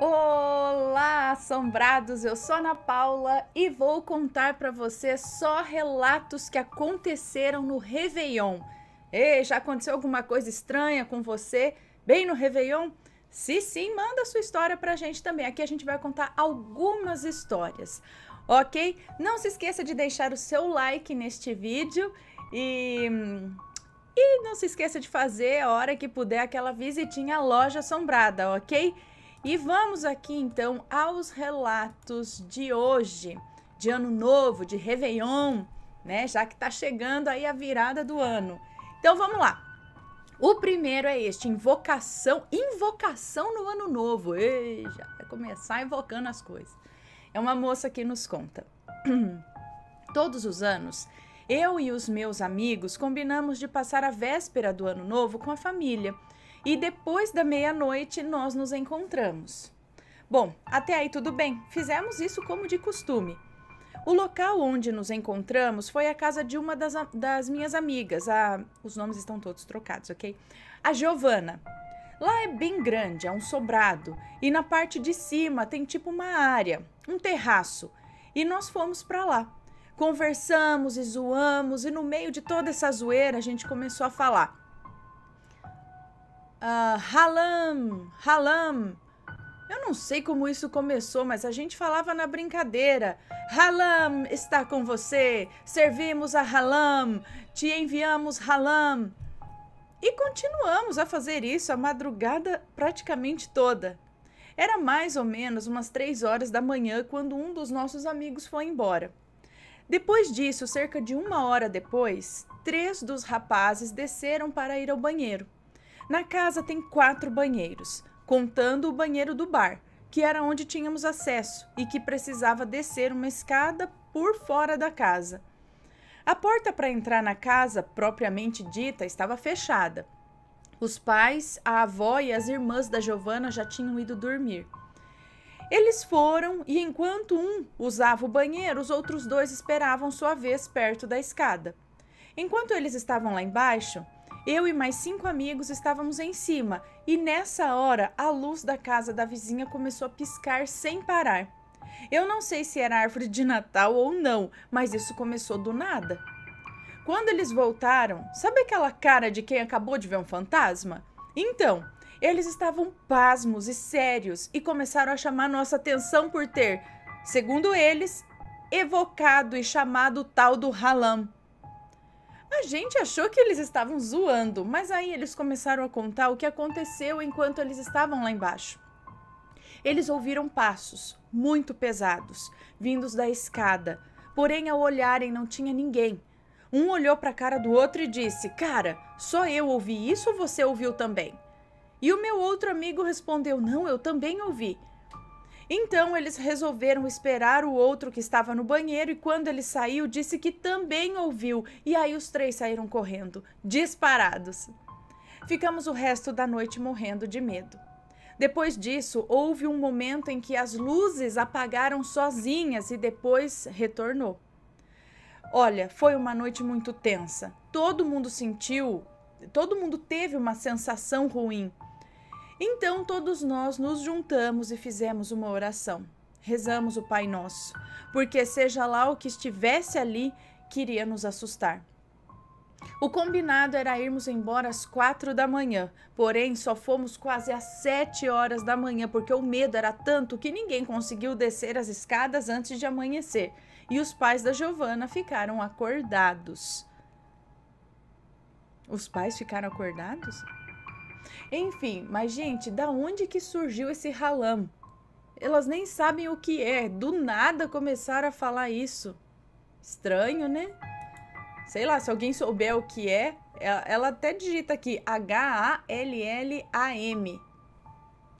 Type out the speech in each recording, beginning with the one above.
Olá, assombrados! Eu sou Ana Paula e vou contar para você só relatos que aconteceram no Réveillon. Ei, já aconteceu alguma coisa estranha com você bem no Réveillon? Se sim, manda sua história pra gente também. Aqui a gente vai contar algumas histórias, ok? Não se esqueça de deixar o seu like neste vídeo e. E não se esqueça de fazer, a hora que puder, aquela visitinha à loja assombrada, ok? E vamos aqui então aos relatos de hoje, de ano novo, de Réveillon, né? Já que tá chegando aí a virada do ano. Então vamos lá. O primeiro é este, invocação, invocação no ano novo. Ei, já vai começar invocando as coisas. É uma moça que nos conta. Todos os anos, eu e os meus amigos combinamos de passar a véspera do ano novo com a família e depois da meia-noite nós nos encontramos. Bom, até aí tudo bem, fizemos isso como de costume. O local onde nos encontramos foi a casa de uma das, das minhas amigas, a, os nomes estão todos trocados, ok? A Giovana. Lá é bem grande, é um sobrado, e na parte de cima tem tipo uma área, um terraço, e nós fomos para lá. Conversamos e zoamos, e no meio de toda essa zoeira a gente começou a falar uh, Halam, Halam. Eu não sei como isso começou, mas a gente falava na brincadeira. Halam está com você, servimos a Halam, te enviamos Halam. E continuamos a fazer isso a madrugada praticamente toda. Era mais ou menos umas três horas da manhã quando um dos nossos amigos foi embora. Depois disso, cerca de uma hora depois, três dos rapazes desceram para ir ao banheiro. Na casa tem quatro banheiros, contando o banheiro do bar, que era onde tínhamos acesso e que precisava descer uma escada por fora da casa. A porta para entrar na casa, propriamente dita, estava fechada. Os pais, a avó e as irmãs da Giovana já tinham ido dormir. Eles foram e, enquanto um usava o banheiro, os outros dois esperavam sua vez perto da escada. Enquanto eles estavam lá embaixo, eu e mais cinco amigos estávamos em cima e nessa hora a luz da casa da vizinha começou a piscar sem parar. Eu não sei se era árvore de Natal ou não, mas isso começou do nada. Quando eles voltaram, sabe aquela cara de quem acabou de ver um fantasma? Então, eles estavam pasmos e sérios e começaram a chamar nossa atenção por ter, segundo eles, evocado e chamado o tal do Halam. A gente achou que eles estavam zoando, mas aí eles começaram a contar o que aconteceu enquanto eles estavam lá embaixo. Eles ouviram passos, muito pesados, vindos da escada, porém ao olharem não tinha ninguém. Um olhou para a cara do outro e disse: Cara, só eu ouvi isso ou você ouviu também? E o meu outro amigo respondeu: Não, eu também ouvi. Então eles resolveram esperar o outro que estava no banheiro e quando ele saiu, disse que também ouviu. E aí os três saíram correndo, disparados. Ficamos o resto da noite morrendo de medo. Depois disso, houve um momento em que as luzes apagaram sozinhas e depois retornou. Olha, foi uma noite muito tensa. Todo mundo sentiu, todo mundo teve uma sensação ruim. Então todos nós nos juntamos e fizemos uma oração. Rezamos o Pai Nosso, porque seja lá o que estivesse ali, queria nos assustar. O combinado era irmos embora às quatro da manhã, porém só fomos quase às sete horas da manhã, porque o medo era tanto que ninguém conseguiu descer as escadas antes de amanhecer, e os pais da Giovana ficaram acordados. Os pais ficaram acordados? Enfim, mas gente, da onde que surgiu esse ralam? Elas nem sabem o que é, do nada começaram a falar isso. Estranho, né? Sei lá, se alguém souber o que é, ela até digita aqui H-A-L-L-A-M.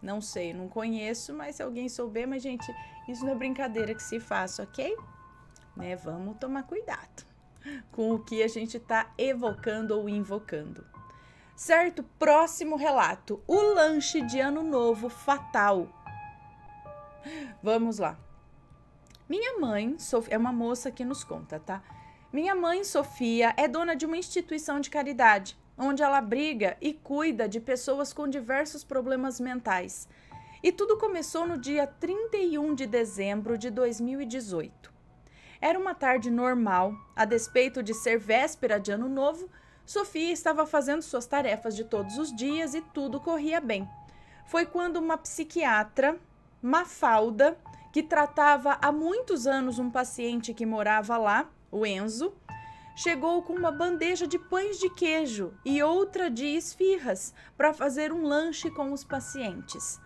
Não sei, não conheço, mas se alguém souber, mas gente, isso não é brincadeira que se faz, ok? Né? Vamos tomar cuidado com o que a gente está evocando ou invocando. Certo? Próximo relato: o lanche de ano novo fatal. Vamos lá. Minha mãe, é uma moça que nos conta, tá? Minha mãe, Sofia, é dona de uma instituição de caridade, onde ela briga e cuida de pessoas com diversos problemas mentais. E tudo começou no dia 31 de dezembro de 2018. Era uma tarde normal, a despeito de ser véspera de Ano Novo, Sofia estava fazendo suas tarefas de todos os dias e tudo corria bem. Foi quando uma psiquiatra, Mafalda, que tratava há muitos anos um paciente que morava lá, o Enzo, chegou com uma bandeja de pães de queijo e outra de esfirras para fazer um lanche com os pacientes.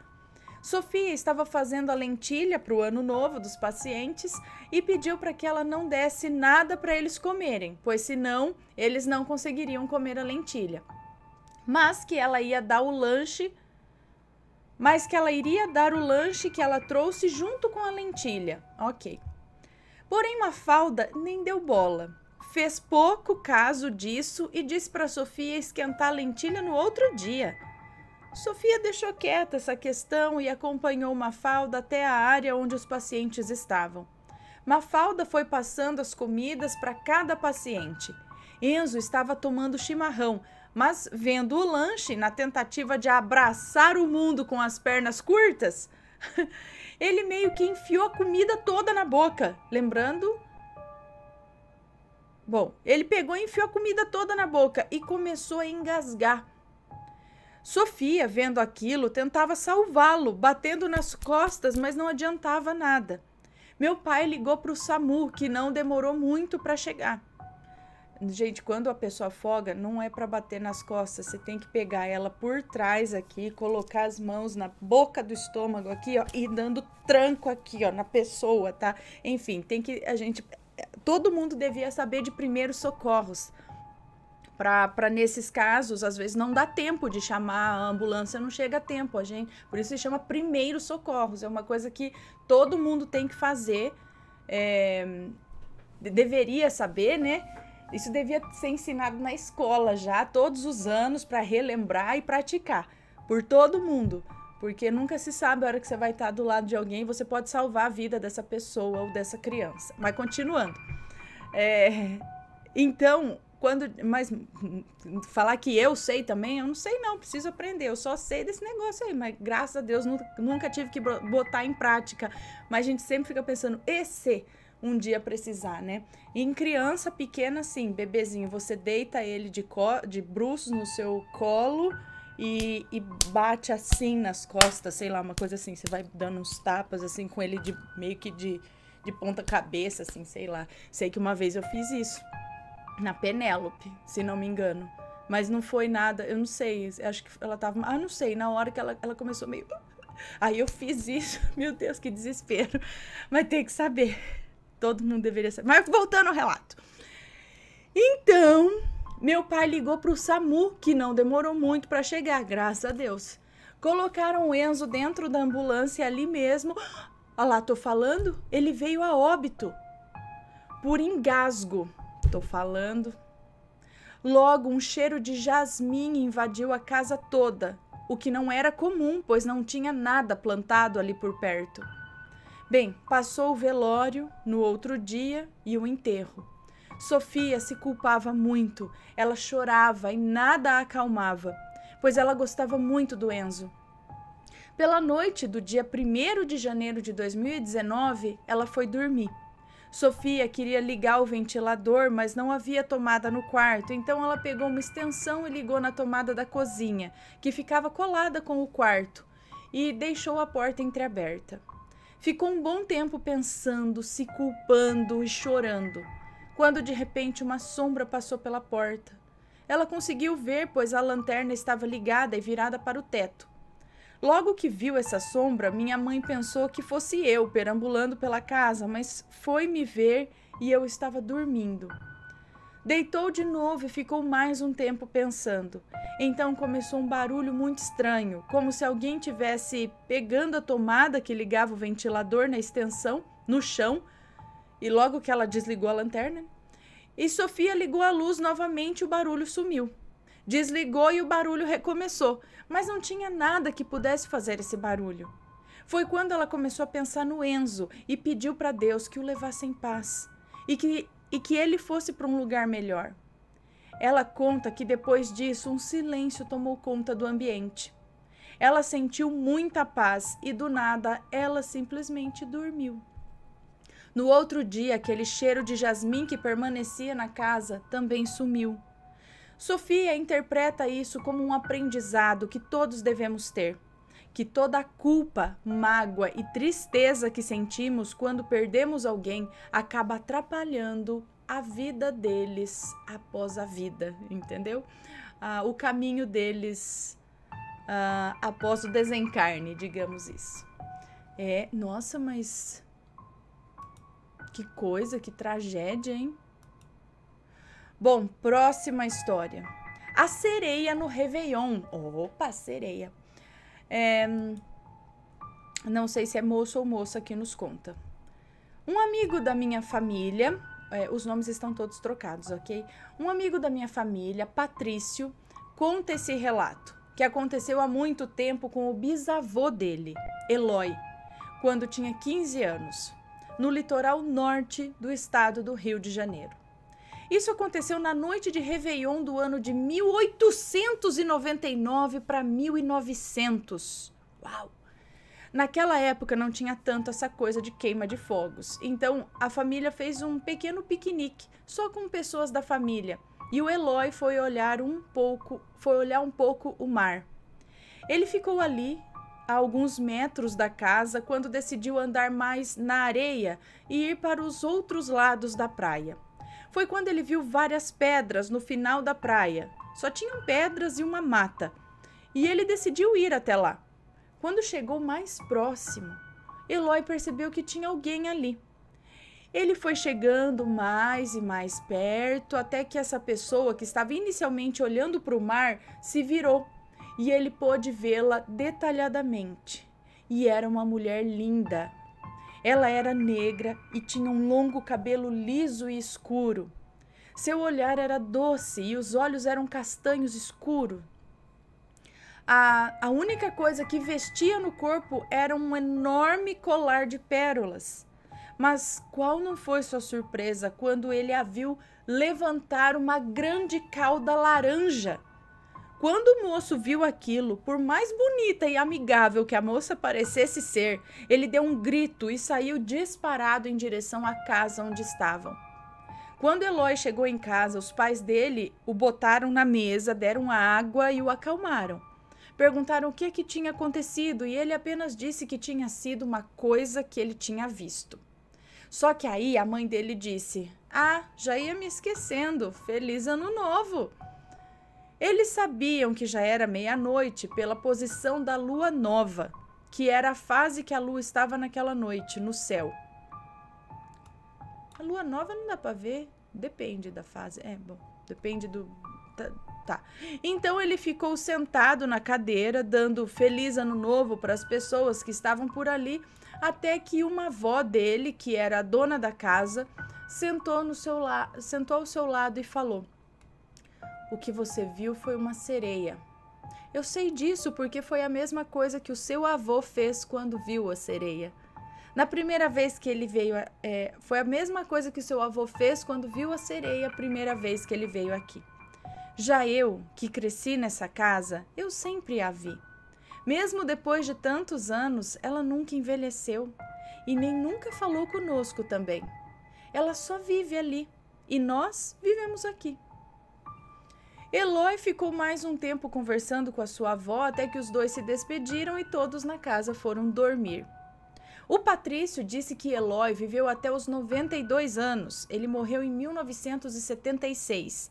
Sofia estava fazendo a lentilha para o ano novo dos pacientes e pediu para que ela não desse nada para eles comerem, pois senão eles não conseguiriam comer a lentilha. Mas que ela ia dar o lanche, mas que ela iria dar o lanche que ela trouxe junto com a lentilha. Ok. Porém, Mafalda nem deu bola. Fez pouco caso disso e disse para Sofia esquentar a lentilha no outro dia. Sofia deixou quieta essa questão e acompanhou Mafalda até a área onde os pacientes estavam. Mafalda foi passando as comidas para cada paciente. Enzo estava tomando chimarrão, mas vendo o lanche na tentativa de abraçar o mundo com as pernas curtas, ele meio que enfiou a comida toda na boca. Lembrando. Bom, ele pegou e enfiou a comida toda na boca e começou a engasgar. Sofia, vendo aquilo, tentava salvá-lo, batendo nas costas, mas não adiantava nada. Meu pai ligou para o SAMU, que não demorou muito para chegar. Gente, quando a pessoa afoga, não é para bater nas costas, você tem que pegar ela por trás aqui, colocar as mãos na boca do estômago aqui, ó, e dando tranco aqui, ó, na pessoa, tá? Enfim, tem que a gente todo mundo devia saber de primeiros socorros para nesses casos, às vezes não dá tempo de chamar a ambulância, não chega a tempo, a gente, por isso se chama primeiros socorros, é uma coisa que todo mundo tem que fazer, é, deveria saber, né? Isso devia ser ensinado na escola já, todos os anos, para relembrar e praticar, por todo mundo, porque nunca se sabe a hora que você vai estar do lado de alguém, você pode salvar a vida dessa pessoa ou dessa criança. Mas continuando, é, então quando, mas falar que eu sei também, eu não sei não, preciso aprender. Eu só sei desse negócio aí, mas graças a Deus nunca, tive que botar em prática. Mas a gente sempre fica pensando, esse um dia precisar, né? Em criança pequena, assim, bebezinho, você deita ele de, de bruços no seu colo e, e, bate assim nas costas, sei lá, uma coisa assim. Você vai dando uns tapas assim com ele de meio que de, de ponta cabeça, assim, sei lá. Sei que uma vez eu fiz isso na Penélope, se não me engano. Mas não foi nada, eu não sei, acho que ela tava. Ah, não sei, na hora que ela, ela começou meio. Aí eu fiz isso, meu Deus, que desespero. Mas tem que saber. Todo mundo deveria saber. Mas voltando ao relato. Então, meu pai ligou pro SAMU, que não demorou muito para chegar, graças a Deus. Colocaram o Enzo dentro da ambulância ali mesmo. Olha lá, tô falando, ele veio a óbito por engasgo estou falando. Logo, um cheiro de jasmim invadiu a casa toda, o que não era comum, pois não tinha nada plantado ali por perto. Bem, passou o velório no outro dia e o enterro. Sofia se culpava muito, ela chorava e nada a acalmava, pois ela gostava muito do Enzo. Pela noite do dia 1 de janeiro de 2019, ela foi dormir. Sofia queria ligar o ventilador, mas não havia tomada no quarto, então ela pegou uma extensão e ligou na tomada da cozinha, que ficava colada com o quarto, e deixou a porta entreaberta. Ficou um bom tempo pensando, se culpando e chorando, quando de repente uma sombra passou pela porta. Ela conseguiu ver, pois a lanterna estava ligada e virada para o teto. Logo que viu essa sombra, minha mãe pensou que fosse eu perambulando pela casa, mas foi me ver e eu estava dormindo. Deitou de novo e ficou mais um tempo pensando. Então começou um barulho muito estranho, como se alguém tivesse pegando a tomada que ligava o ventilador na extensão, no chão, e logo que ela desligou a lanterna, e Sofia ligou a luz novamente e o barulho sumiu. Desligou e o barulho recomeçou, mas não tinha nada que pudesse fazer esse barulho. Foi quando ela começou a pensar no Enzo e pediu para Deus que o levasse em paz e que, e que ele fosse para um lugar melhor. Ela conta que depois disso um silêncio tomou conta do ambiente. Ela sentiu muita paz e do nada ela simplesmente dormiu. No outro dia, aquele cheiro de jasmim que permanecia na casa também sumiu. Sofia interpreta isso como um aprendizado que todos devemos ter. Que toda a culpa, mágoa e tristeza que sentimos quando perdemos alguém acaba atrapalhando a vida deles após a vida, entendeu? Ah, o caminho deles uh, após o desencarne, digamos isso. É, nossa, mas que coisa, que tragédia, hein? Bom, próxima história. A sereia no Réveillon. Opa, sereia. É, não sei se é moço ou moça que nos conta. Um amigo da minha família, é, os nomes estão todos trocados, ok? Um amigo da minha família, Patrício, conta esse relato que aconteceu há muito tempo com o bisavô dele, Eloy, quando tinha 15 anos, no litoral norte do estado do Rio de Janeiro. Isso aconteceu na noite de Réveillon do ano de 1899 para 1900. Uau! Naquela época não tinha tanto essa coisa de queima de fogos, então a família fez um pequeno piquenique só com pessoas da família e o Eloy foi olhar um pouco, foi olhar um pouco o mar. Ele ficou ali a alguns metros da casa quando decidiu andar mais na areia e ir para os outros lados da praia. Foi quando ele viu várias pedras no final da praia. Só tinham pedras e uma mata. E ele decidiu ir até lá. Quando chegou mais próximo, Eloy percebeu que tinha alguém ali. Ele foi chegando mais e mais perto até que essa pessoa que estava inicialmente olhando para o mar se virou e ele pôde vê-la detalhadamente. E era uma mulher linda. Ela era negra e tinha um longo cabelo liso e escuro. Seu olhar era doce e os olhos eram castanhos escuros. A, a única coisa que vestia no corpo era um enorme colar de pérolas. Mas qual não foi sua surpresa quando ele a viu levantar uma grande cauda laranja? Quando o moço viu aquilo, por mais bonita e amigável que a moça parecesse ser, ele deu um grito e saiu disparado em direção à casa onde estavam. Quando Eloy chegou em casa, os pais dele o botaram na mesa, deram água e o acalmaram. Perguntaram o que, que tinha acontecido e ele apenas disse que tinha sido uma coisa que ele tinha visto. Só que aí a mãe dele disse: Ah, já ia me esquecendo. Feliz Ano Novo! Eles sabiam que já era meia-noite pela posição da lua nova, que era a fase que a lua estava naquela noite no céu. A lua nova não dá para ver, depende da fase. É, bom, depende do. Tá, tá. Então ele ficou sentado na cadeira, dando feliz ano novo para as pessoas que estavam por ali até que uma avó dele, que era a dona da casa, sentou, no seu la sentou ao seu lado e falou: O que você viu foi uma sereia. Eu sei disso porque foi a mesma coisa que o seu avô fez quando viu a sereia. Na primeira vez que ele veio, é, foi a mesma coisa que o seu avô fez quando viu a sereia a primeira vez que ele veio aqui. Já eu, que cresci nessa casa, eu sempre a vi. Mesmo depois de tantos anos, ela nunca envelheceu e nem nunca falou conosco também. Ela só vive ali e nós vivemos aqui. Eloy ficou mais um tempo conversando com a sua avó até que os dois se despediram e todos na casa foram dormir. O Patrício disse que Eloy viveu até os 92 anos. Ele morreu em 1976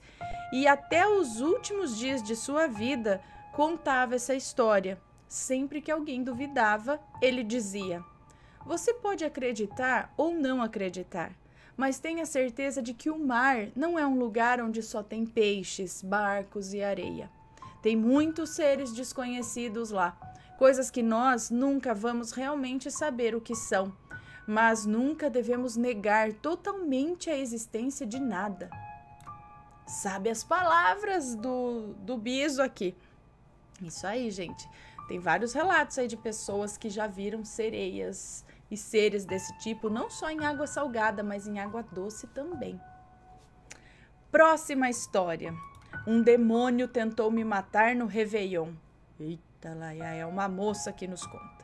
e até os últimos dias de sua vida contava essa história. Sempre que alguém duvidava, ele dizia: Você pode acreditar ou não acreditar, mas tenha certeza de que o mar não é um lugar onde só tem peixes, barcos e areia. Tem muitos seres desconhecidos lá, coisas que nós nunca vamos realmente saber o que são, mas nunca devemos negar totalmente a existência de nada. Sabe as palavras do, do Biso aqui. Isso aí, gente. Tem vários relatos aí de pessoas que já viram sereias e seres desse tipo, não só em água salgada, mas em água doce também. Próxima história. Um demônio tentou me matar no Réveillon. Eita! Dalaia é uma moça que nos conta.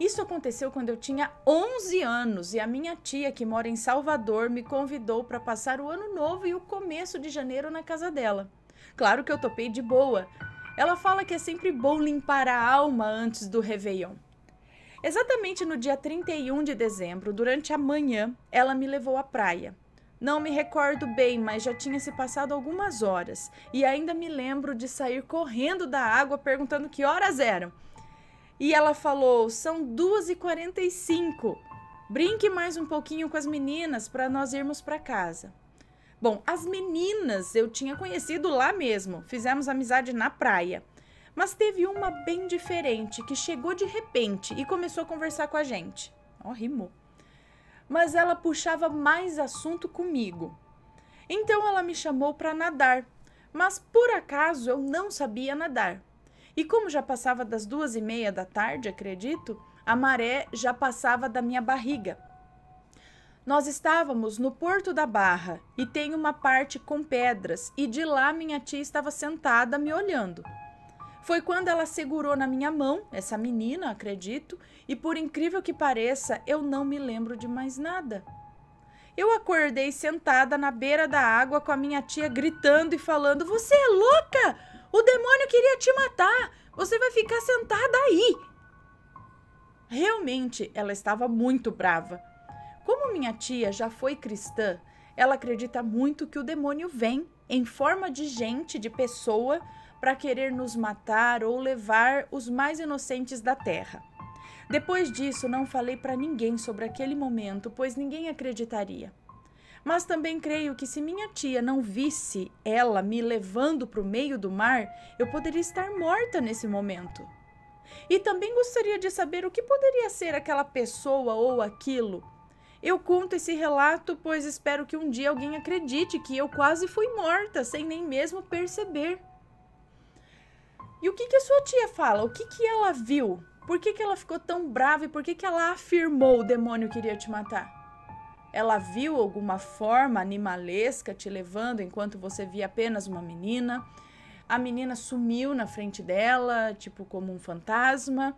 Isso aconteceu quando eu tinha 11 anos e a minha tia, que mora em Salvador, me convidou para passar o ano novo e o começo de janeiro na casa dela. Claro que eu topei de boa. Ela fala que é sempre bom limpar a alma antes do Réveillon. Exatamente no dia 31 de dezembro, durante a manhã, ela me levou à praia. Não me recordo bem, mas já tinha se passado algumas horas e ainda me lembro de sair correndo da água perguntando que horas eram. E ela falou: são 2h45. Brinque mais um pouquinho com as meninas para nós irmos para casa. Bom, as meninas eu tinha conhecido lá mesmo, fizemos amizade na praia. Mas teve uma bem diferente que chegou de repente e começou a conversar com a gente. Ó, oh, rimou. Mas ela puxava mais assunto comigo. Então ela me chamou para nadar, mas por acaso eu não sabia nadar. E como já passava das duas e meia da tarde, acredito, a maré já passava da minha barriga. Nós estávamos no Porto da Barra e tem uma parte com pedras, e de lá minha tia estava sentada me olhando. Foi quando ela segurou na minha mão, essa menina, acredito, e por incrível que pareça, eu não me lembro de mais nada. Eu acordei sentada na beira da água com a minha tia gritando e falando: Você é louca! O demônio queria te matar. Você vai ficar sentada aí. Realmente, ela estava muito brava. Como minha tia já foi cristã, ela acredita muito que o demônio vem em forma de gente, de pessoa, para querer nos matar ou levar os mais inocentes da terra. Depois disso, não falei para ninguém sobre aquele momento, pois ninguém acreditaria. Mas também creio que se minha tia não visse ela me levando para o meio do mar, eu poderia estar morta nesse momento. E também gostaria de saber o que poderia ser aquela pessoa ou aquilo. Eu conto esse relato, pois espero que um dia alguém acredite que eu quase fui morta, sem nem mesmo perceber. E o que, que a sua tia fala? O que, que ela viu? Por que, que ela ficou tão brava e por que, que ela afirmou o demônio queria te matar? Ela viu alguma forma animalesca te levando enquanto você via apenas uma menina. A menina sumiu na frente dela, tipo como um fantasma.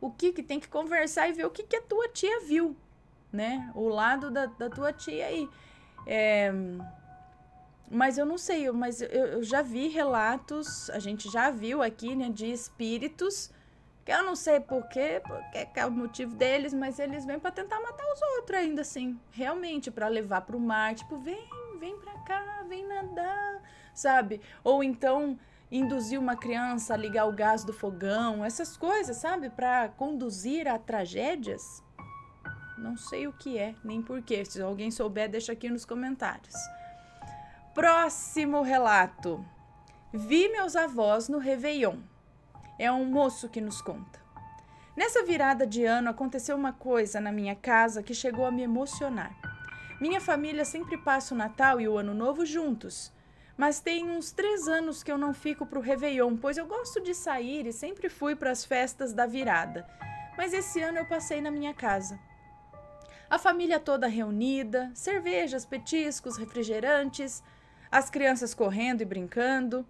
O que que tem que conversar e ver o que que a tua tia viu, né? O lado da, da tua tia aí. É, mas eu não sei, mas eu, eu já vi relatos, a gente já viu aqui, né, de espíritos que eu não sei porquê, porque é o motivo deles, mas eles vêm para tentar matar os outros ainda assim. Realmente, para levar para o mar, tipo, vem, vem para cá, vem nadar, sabe? Ou então induzir uma criança a ligar o gás do fogão, essas coisas, sabe? Para conduzir a tragédias. Não sei o que é, nem porquê. Se alguém souber, deixa aqui nos comentários. Próximo relato. Vi meus avós no Réveillon. É um moço que nos conta. Nessa virada de ano aconteceu uma coisa na minha casa que chegou a me emocionar. Minha família sempre passa o Natal e o Ano Novo juntos, mas tem uns três anos que eu não fico para o Réveillon, pois eu gosto de sair e sempre fui para as festas da virada. Mas esse ano eu passei na minha casa. A família toda reunida, cervejas, petiscos, refrigerantes, as crianças correndo e brincando.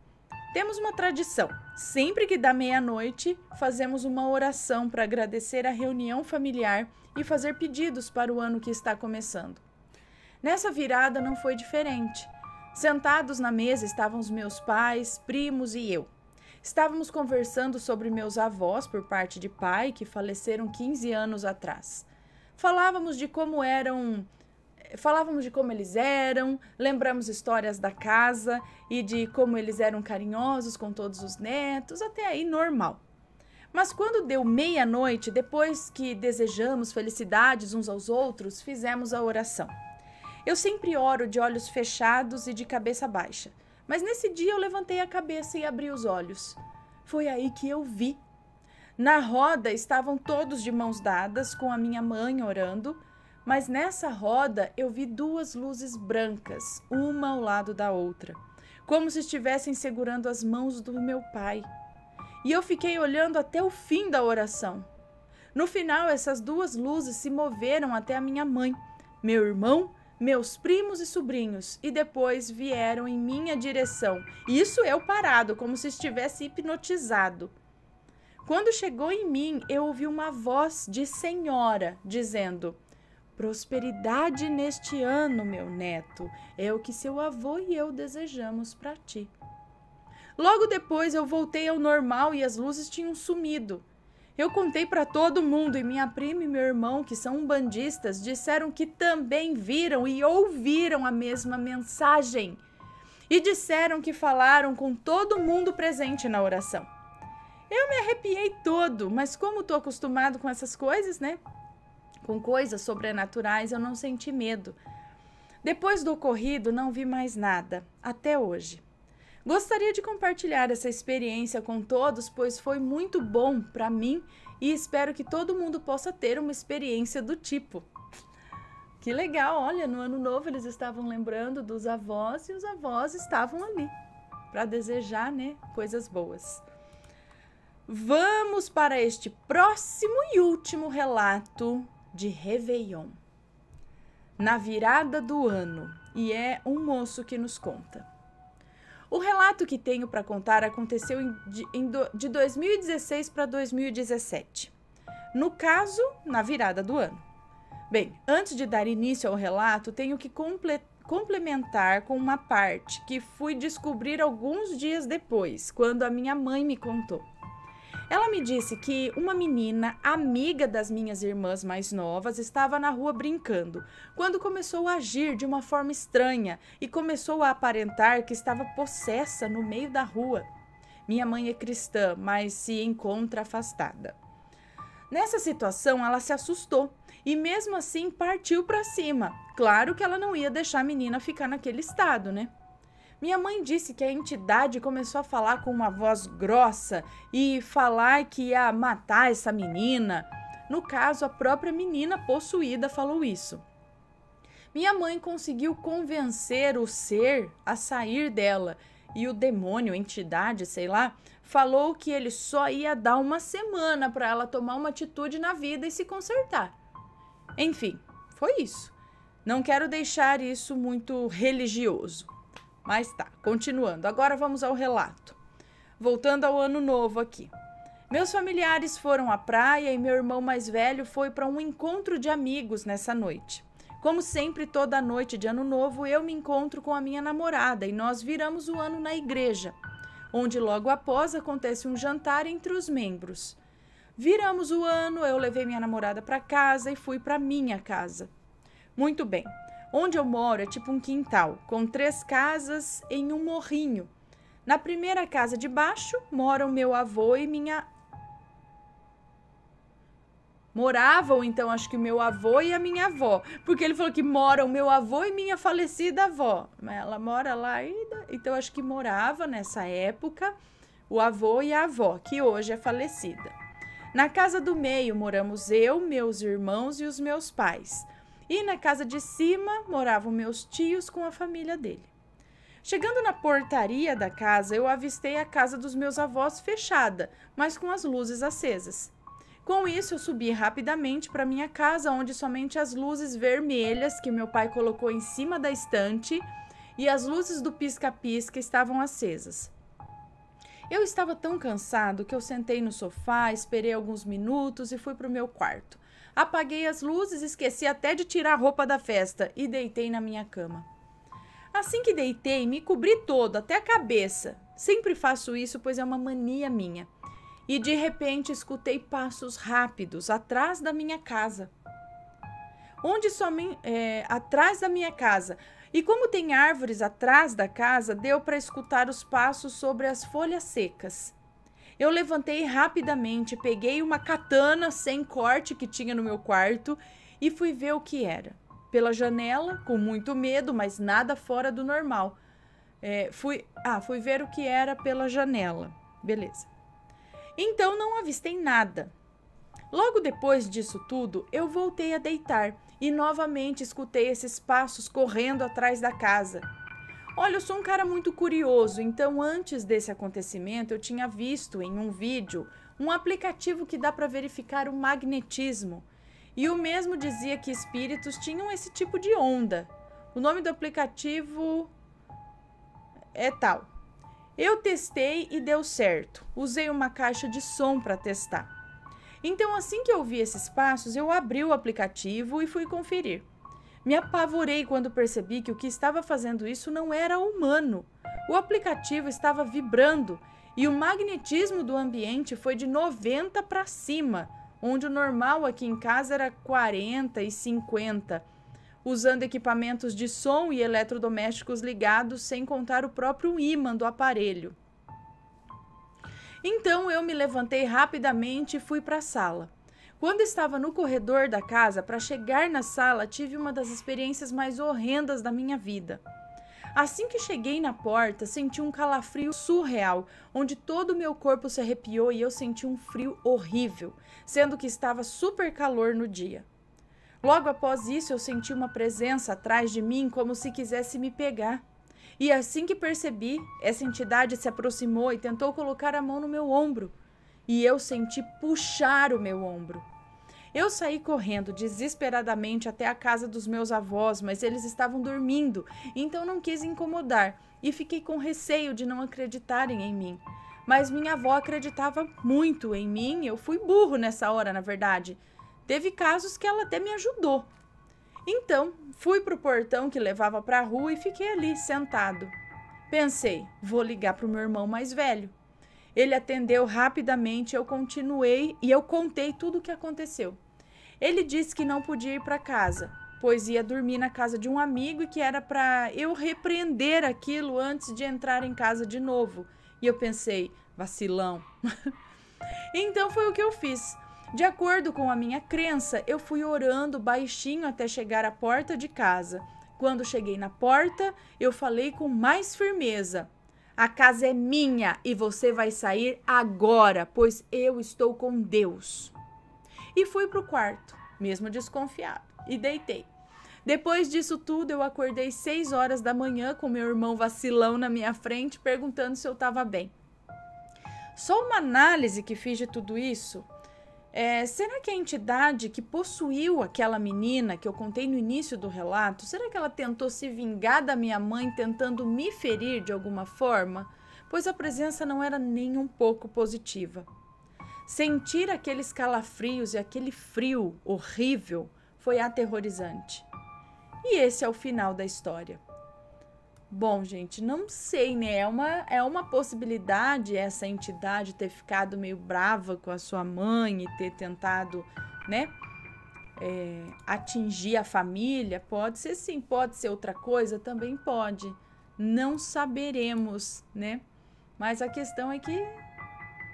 Temos uma tradição. Sempre que dá meia-noite, fazemos uma oração para agradecer a reunião familiar e fazer pedidos para o ano que está começando. Nessa virada não foi diferente. Sentados na mesa estavam os meus pais, primos e eu. Estávamos conversando sobre meus avós por parte de pai que faleceram 15 anos atrás. Falávamos de como eram falávamos de como eles eram, lembramos histórias da casa e de como eles eram carinhosos com todos os netos, até aí normal. Mas quando deu meia-noite, depois que desejamos felicidades uns aos outros, fizemos a oração. Eu sempre oro de olhos fechados e de cabeça baixa, mas nesse dia eu levantei a cabeça e abri os olhos. Foi aí que eu vi. Na roda estavam todos de mãos dadas, com a minha mãe orando, mas nessa roda eu vi duas luzes brancas, uma ao lado da outra, como se estivessem segurando as mãos do meu pai. E eu fiquei olhando até o fim da oração. No final, essas duas luzes se moveram até a minha mãe, meu irmão, meus primos e sobrinhos, e depois vieram em minha direção. Isso eu parado, como se estivesse hipnotizado. Quando chegou em mim, eu ouvi uma voz de senhora dizendo: Prosperidade neste ano, meu neto, é o que seu avô e eu desejamos para ti. Logo depois eu voltei ao normal e as luzes tinham sumido. Eu contei para todo mundo e minha prima e meu irmão, que são umbandistas, disseram que também viram e ouviram a mesma mensagem. E disseram que falaram com todo mundo presente na oração. Eu me arrepiei todo, mas como estou acostumado com essas coisas, né? Com coisas sobrenaturais, eu não senti medo. Depois do ocorrido, não vi mais nada, até hoje. Gostaria de compartilhar essa experiência com todos, pois foi muito bom para mim e espero que todo mundo possa ter uma experiência do tipo. Que legal, olha, no ano novo eles estavam lembrando dos avós e os avós estavam ali para desejar, né, coisas boas. Vamos para este próximo e último relato de Réveillon. Na virada do ano, e é um moço que nos conta. O relato que tenho para contar aconteceu de, de 2016 para 2017. No caso, na virada do ano. Bem, antes de dar início ao relato, tenho que comple complementar com uma parte que fui descobrir alguns dias depois, quando a minha mãe me contou. Ela me disse que uma menina, amiga das minhas irmãs mais novas, estava na rua brincando, quando começou a agir de uma forma estranha e começou a aparentar que estava possessa no meio da rua. Minha mãe é cristã, mas se encontra afastada. Nessa situação, ela se assustou e, mesmo assim, partiu para cima. Claro que ela não ia deixar a menina ficar naquele estado, né? Minha mãe disse que a entidade começou a falar com uma voz grossa e falar que ia matar essa menina. No caso, a própria menina possuída falou isso. Minha mãe conseguiu convencer o ser a sair dela e o demônio, entidade, sei lá, falou que ele só ia dar uma semana para ela tomar uma atitude na vida e se consertar. Enfim, foi isso. Não quero deixar isso muito religioso. Mas tá, continuando. Agora vamos ao relato. Voltando ao ano novo aqui. Meus familiares foram à praia e meu irmão mais velho foi para um encontro de amigos nessa noite. Como sempre, toda noite de ano novo, eu me encontro com a minha namorada e nós viramos o ano na igreja, onde logo após acontece um jantar entre os membros. Viramos o ano, eu levei minha namorada para casa e fui para minha casa. Muito bem. Onde eu moro é tipo um quintal, com três casas em um morrinho. Na primeira casa de baixo moram meu avô e minha. Moravam, então, acho que meu avô e a minha avó. Porque ele falou que moram meu avô e minha falecida avó. Mas ela mora lá ainda. Então, acho que morava nessa época o avô e a avó, que hoje é falecida. Na casa do meio moramos eu, meus irmãos e os meus pais. E na casa de cima moravam meus tios com a família dele. Chegando na portaria da casa, eu avistei a casa dos meus avós fechada, mas com as luzes acesas. Com isso, eu subi rapidamente para minha casa, onde somente as luzes vermelhas que meu pai colocou em cima da estante e as luzes do pisca-pisca estavam acesas. Eu estava tão cansado que eu sentei no sofá, esperei alguns minutos e fui para o meu quarto. Apaguei as luzes, esqueci até de tirar a roupa da festa e deitei na minha cama. Assim que deitei, me cobri todo, até a cabeça. Sempre faço isso, pois é uma mania minha. E de repente escutei passos rápidos atrás da minha casa. Onde somente é, atrás da minha casa. E como tem árvores atrás da casa, deu para escutar os passos sobre as folhas secas. Eu levantei rapidamente, peguei uma katana sem corte que tinha no meu quarto e fui ver o que era. Pela janela, com muito medo, mas nada fora do normal. É, fui, ah, fui ver o que era pela janela. Beleza. Então não avistei nada. Logo depois disso tudo, eu voltei a deitar e novamente escutei esses passos correndo atrás da casa. Olha, eu sou um cara muito curioso, então antes desse acontecimento eu tinha visto em um vídeo um aplicativo que dá para verificar o magnetismo. E o mesmo dizia que espíritos tinham esse tipo de onda. O nome do aplicativo é tal. Eu testei e deu certo. Usei uma caixa de som para testar. Então, assim que eu vi esses passos, eu abri o aplicativo e fui conferir. Me apavorei quando percebi que o que estava fazendo isso não era humano. O aplicativo estava vibrando e o magnetismo do ambiente foi de 90 para cima, onde o normal aqui em casa era 40 e 50, usando equipamentos de som e eletrodomésticos ligados, sem contar o próprio ímã do aparelho. Então eu me levantei rapidamente e fui para a sala. Quando estava no corredor da casa para chegar na sala, tive uma das experiências mais horrendas da minha vida. Assim que cheguei na porta, senti um calafrio surreal, onde todo o meu corpo se arrepiou e eu senti um frio horrível, sendo que estava super calor no dia. Logo após isso, eu senti uma presença atrás de mim como se quisesse me pegar. E assim que percebi, essa entidade se aproximou e tentou colocar a mão no meu ombro e eu senti puxar o meu ombro. Eu saí correndo desesperadamente até a casa dos meus avós, mas eles estavam dormindo, então não quis incomodar e fiquei com receio de não acreditarem em mim. Mas minha avó acreditava muito em mim, eu fui burro nessa hora, na verdade. Teve casos que ela até me ajudou. Então, fui para o portão que levava para a rua e fiquei ali sentado. Pensei, vou ligar para o meu irmão mais velho. Ele atendeu rapidamente, eu continuei e eu contei tudo o que aconteceu. Ele disse que não podia ir para casa, pois ia dormir na casa de um amigo e que era para eu repreender aquilo antes de entrar em casa de novo. E eu pensei, vacilão. então foi o que eu fiz. De acordo com a minha crença, eu fui orando baixinho até chegar à porta de casa. Quando cheguei na porta, eu falei com mais firmeza: a casa é minha e você vai sair agora, pois eu estou com Deus. E fui para o quarto, mesmo desconfiado, e deitei. Depois disso tudo, eu acordei seis horas da manhã com meu irmão vacilão na minha frente, perguntando se eu estava bem. Só uma análise que fiz de tudo isso é, será que a entidade que possuiu aquela menina que eu contei no início do relato, será que ela tentou se vingar da minha mãe tentando me ferir de alguma forma? Pois a presença não era nem um pouco positiva. Sentir aqueles calafrios e aquele frio horrível foi aterrorizante. E esse é o final da história. Bom, gente, não sei, né? É uma, é uma possibilidade essa entidade ter ficado meio brava com a sua mãe e ter tentado, né? É, atingir a família. Pode ser sim, pode ser outra coisa, também pode. Não saberemos, né? Mas a questão é que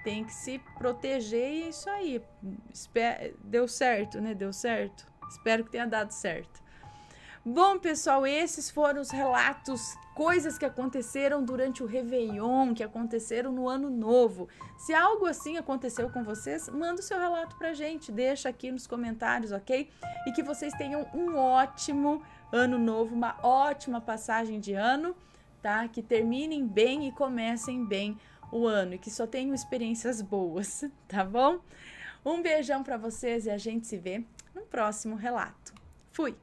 tem que se proteger e é isso aí. Deu certo, né? Deu certo. Espero que tenha dado certo. Bom, pessoal, esses foram os relatos, coisas que aconteceram durante o Réveillon, que aconteceram no Ano Novo. Se algo assim aconteceu com vocês, manda o seu relato pra gente, deixa aqui nos comentários, ok? E que vocês tenham um ótimo Ano Novo, uma ótima passagem de ano, tá? Que terminem bem e comecem bem o ano e que só tenham experiências boas, tá bom? Um beijão para vocês e a gente se vê no próximo relato. Fui!